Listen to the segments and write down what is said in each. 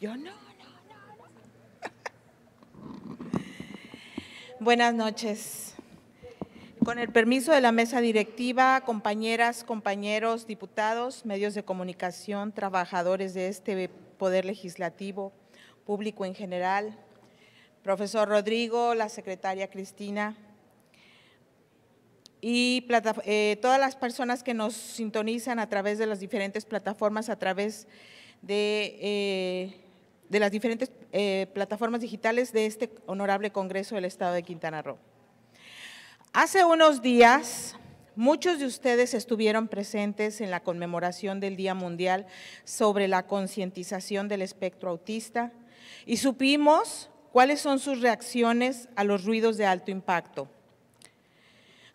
Yo no, no, no, no. Buenas noches. Con el permiso de la mesa directiva, compañeras, compañeros, diputados, medios de comunicación, trabajadores de este Poder Legislativo, público en general, profesor Rodrigo, la secretaria Cristina y eh, todas las personas que nos sintonizan a través de las diferentes plataformas, a través de, eh, de las diferentes eh, plataformas digitales de este honorable Congreso del Estado de Quintana Roo. Hace unos días, muchos de ustedes estuvieron presentes en la conmemoración del Día Mundial sobre la concientización del espectro autista y supimos cuáles son sus reacciones a los ruidos de alto impacto.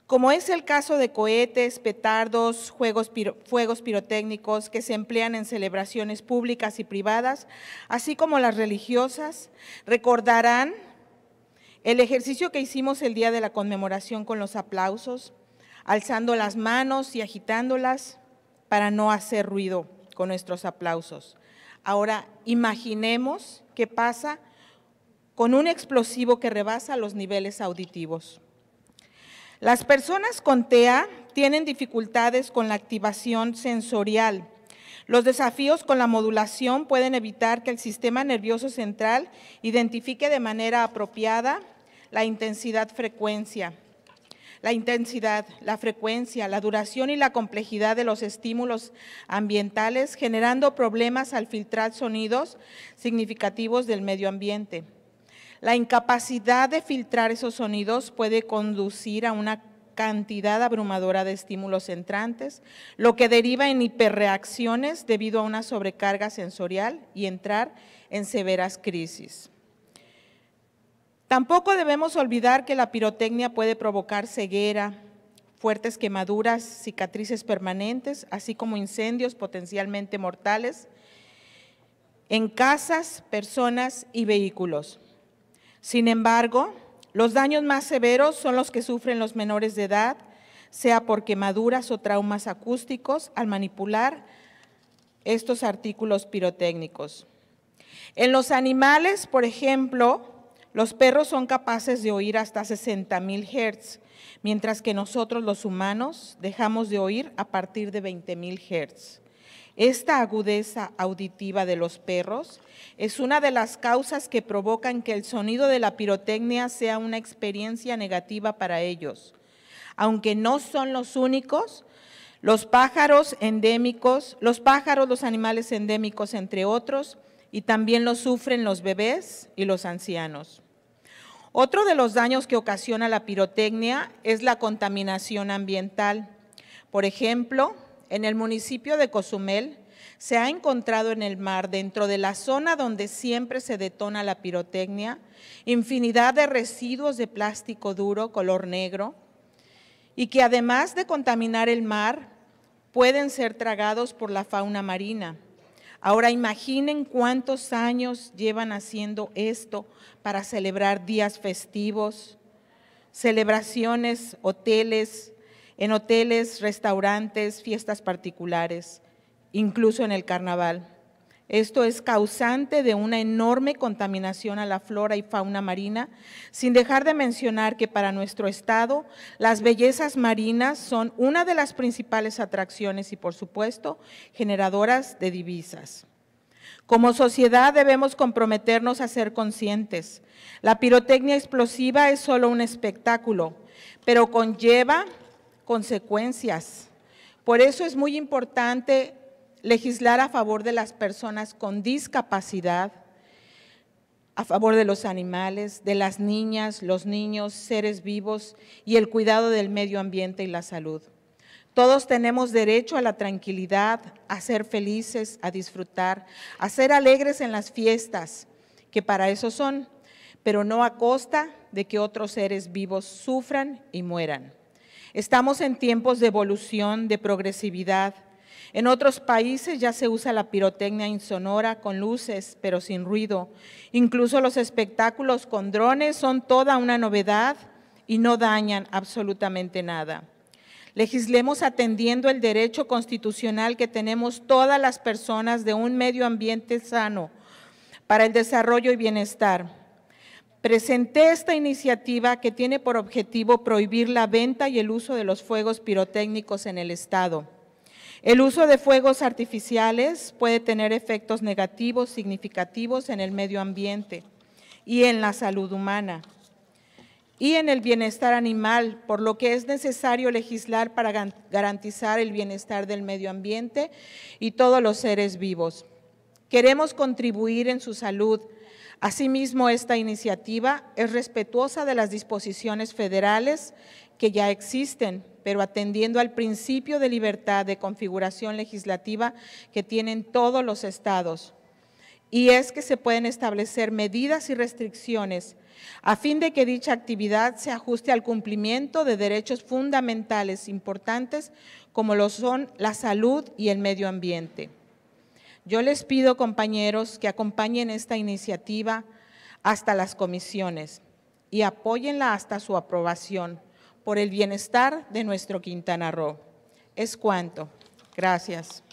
Como es el caso de cohetes, petardos, juegos fuegos pirotécnicos que se emplean en celebraciones públicas y privadas, así como las religiosas, recordarán el ejercicio que hicimos el día de la conmemoración con los aplausos, alzando las manos y agitándolas para no hacer ruido con nuestros aplausos. Ahora imaginemos qué pasa con un explosivo que rebasa los niveles auditivos. Las personas con TEA tienen dificultades con la activación sensorial. Los desafíos con la modulación pueden evitar que el sistema nervioso central identifique de manera apropiada la intensidad-frecuencia, la intensidad, la frecuencia, la duración y la complejidad de los estímulos ambientales, generando problemas al filtrar sonidos significativos del medio ambiente. La incapacidad de filtrar esos sonidos puede conducir a una cantidad abrumadora de estímulos entrantes, lo que deriva en hiperreacciones debido a una sobrecarga sensorial y entrar en severas crisis. Tampoco debemos olvidar que la pirotecnia puede provocar ceguera, fuertes quemaduras, cicatrices permanentes, así como incendios potencialmente mortales en casas, personas y vehículos. Sin embargo, los daños más severos son los que sufren los menores de edad, sea por quemaduras o traumas acústicos al manipular estos artículos pirotécnicos. En los animales, por ejemplo, los perros son capaces de oír hasta 60 mil Hz, mientras que nosotros los humanos dejamos de oír a partir de 20 mil. Esta agudeza auditiva de los perros es una de las causas que provocan que el sonido de la pirotecnia sea una experiencia negativa para ellos. Aunque no son los únicos, los pájaros endémicos, los pájaros, los animales endémicos, entre otros, y también lo sufren los bebés y los ancianos. Otro de los daños que ocasiona la pirotecnia es la contaminación ambiental. Por ejemplo, en el municipio de Cozumel, se ha encontrado en el mar, dentro de la zona donde siempre se detona la pirotecnia, infinidad de residuos de plástico duro, color negro, y que además de contaminar el mar, pueden ser tragados por la fauna marina. Ahora imaginen cuántos años llevan haciendo esto para celebrar días festivos, celebraciones, hoteles, en hoteles, restaurantes, fiestas particulares, incluso en el carnaval. Esto es causante de una enorme contaminación a la flora y fauna marina, sin dejar de mencionar que para nuestro estado las bellezas marinas son una de las principales atracciones y, por supuesto, generadoras de divisas. Como sociedad debemos comprometernos a ser conscientes. La pirotecnia explosiva es solo un espectáculo, pero conlleva consecuencias. Por eso es muy importante legislar a favor de las personas con discapacidad, a favor de los animales, de las niñas, los niños, seres vivos y el cuidado del medio ambiente y la salud. Todos tenemos derecho a la tranquilidad, a ser felices, a disfrutar, a ser alegres en las fiestas, que para eso son, pero no a costa de que otros seres vivos sufran y mueran. Estamos en tiempos de evolución, de progresividad. En otros países ya se usa la pirotecnia insonora con luces, pero sin ruido. Incluso los espectáculos con drones son toda una novedad y no dañan absolutamente nada. Legislemos atendiendo el derecho constitucional que tenemos todas las personas de un medio ambiente sano, para el desarrollo y bienestar. Presenté esta iniciativa que tiene por objetivo prohibir la venta y el uso de los fuegos pirotécnicos en el Estado. El uso de fuegos artificiales puede tener efectos negativos significativos en el medio ambiente y en la salud humana y en el bienestar animal, por lo que es necesario legislar para garantizar el bienestar del medio ambiente y todos los seres vivos. Queremos contribuir en su salud. Asimismo, esta iniciativa es respetuosa de las disposiciones federales que ya existen, pero atendiendo al principio de libertad de configuración legislativa que tienen todos los estados. Y es que se pueden establecer medidas y restricciones a fin de que dicha actividad se ajuste al cumplimiento de derechos fundamentales importantes como lo son la salud y el medio ambiente. Yo les pido, compañeros, que acompañen esta iniciativa hasta las comisiones y apóyenla hasta su aprobación por el bienestar de nuestro Quintana Roo. Es cuanto. Gracias.